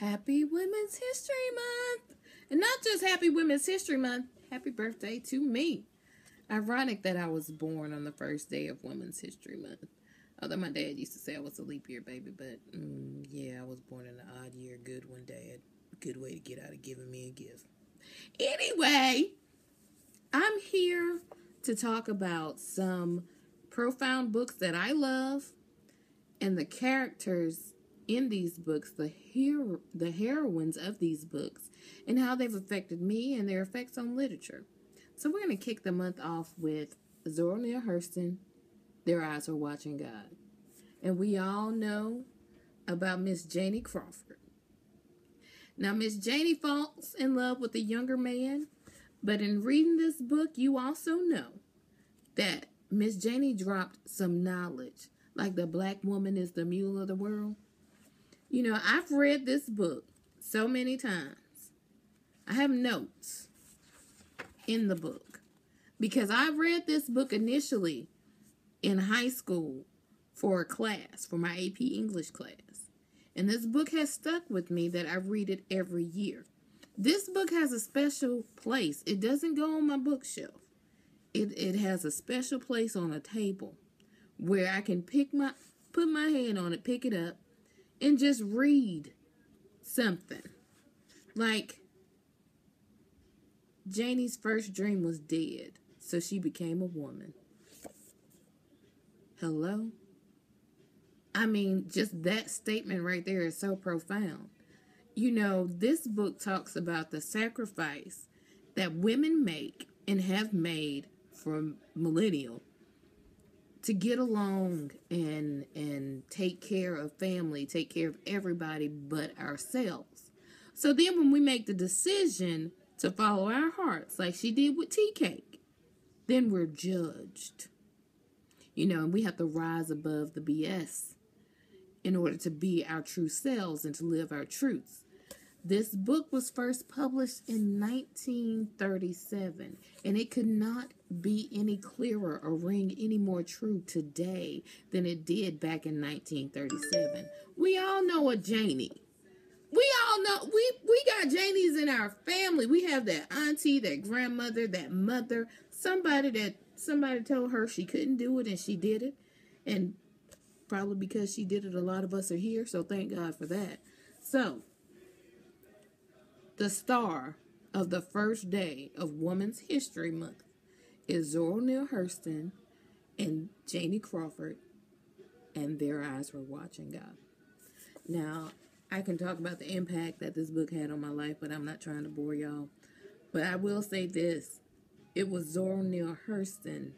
Happy Women's History Month. And not just Happy Women's History Month, happy birthday to me. Ironic that I was born on the first day of Women's History Month. Although my dad used to say I was a leap year baby, but mm, yeah, I was born in an odd year. Good one, Dad. Good way to get out of giving me a gift. Anyway, I'm here to talk about some profound books that I love and the characters in these books, the hero, the heroines of these books, and how they've affected me and their effects on literature. So we're going to kick the month off with Zora Neale Hurston. Their eyes are watching God, and we all know about Miss Janie Crawford. Now, Miss Janie falls in love with a younger man, but in reading this book, you also know that Miss Janie dropped some knowledge, like the black woman is the mule of the world. You know, I've read this book so many times. I have notes in the book because I read this book initially in high school for a class, for my AP English class. And this book has stuck with me that I read it every year. This book has a special place. It doesn't go on my bookshelf. It it has a special place on a table where I can pick my put my hand on it, pick it up, and just read something. Like Janie's first dream was dead, so she became a woman. Hello? I mean, just that statement right there is so profound. You know, this book talks about the sacrifice that women make and have made for millennial to get along and and take care of family, take care of everybody but ourselves. So then when we make the decision to follow our hearts like she did with tea cake, then we're judged. You know, and we have to rise above the BS in order to be our true selves and to live our truths. This book was first published in 1937, and it could not be any clearer or ring any more true today than it did back in 1937. We all know a Janie. We all know we we got Janies in our family. We have that auntie, that grandmother, that mother, somebody that somebody told her she couldn't do it and she did it. And probably because she did it, a lot of us are here. So thank God for that. So the star of the first day of Women's History Month is Zora Neale Hurston and Janie Crawford, and their eyes were watching God. Now, I can talk about the impact that this book had on my life, but I'm not trying to bore y'all. But I will say this it was Zora Neale Hurston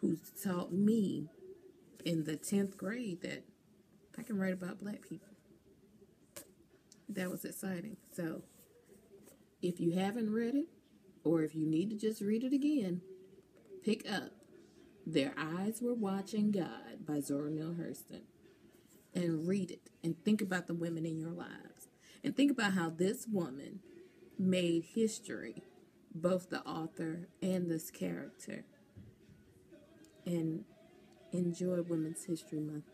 who taught me in the 10th grade that I can write about black people that was exciting. So, if you haven't read it, or if you need to just read it again, pick up Their Eyes Were Watching God by Zora Neale Hurston and read it and think about the women in your lives and think about how this woman made history, both the author and this character. And enjoy Women's History Month.